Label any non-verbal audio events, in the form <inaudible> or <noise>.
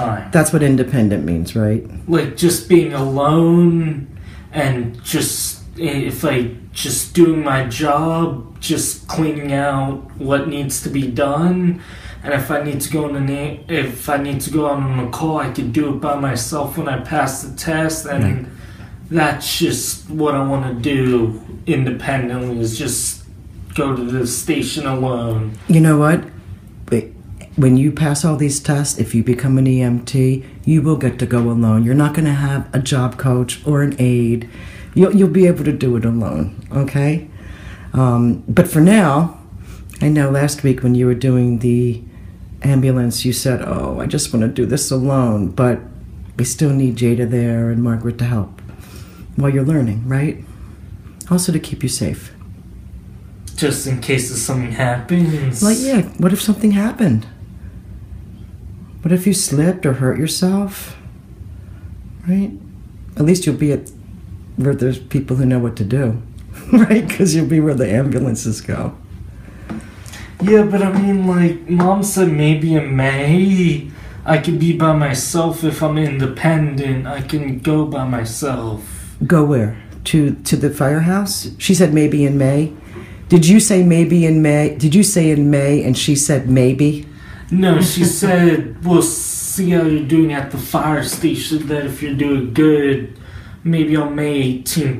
time. That's what independent means, right? Like just being alone and just if I just doing my job, just cleaning out what needs to be done. And if I need to go on a na- if I need to go on a call, I can do it by myself when I pass the test. And Right. that's just what I want to do independently. Is just go to the station alone. You know what? Wait, When you pass all these tests, if you become an EMT, you will get to go alone. You're not going to have a job coach or an aide. You'll, you'll be able to do it alone, okay? Um, but for now, I know last week when you were doing the ambulance, you said, Oh, I just want to do this alone. But we still need Jada there and Margaret to help while you're learning, right? Also to keep you safe. Just in case something happens. Like, yeah, what if something happened? What if you slipped or hurt yourself? Right? At least you'll be at where there's people who know what to do, <laughs> right? Because you'll be where the ambulances go. Yeah, but I mean, like, mom said maybe in May I could be by myself if I'm independent. I can go by myself. Go where? To to the firehouse? She said maybe in May. Did you say maybe in May? Did you say in May and she said maybe? No, she said we'll see how you're doing at the fire station. That if you're doing good, maybe on May 18th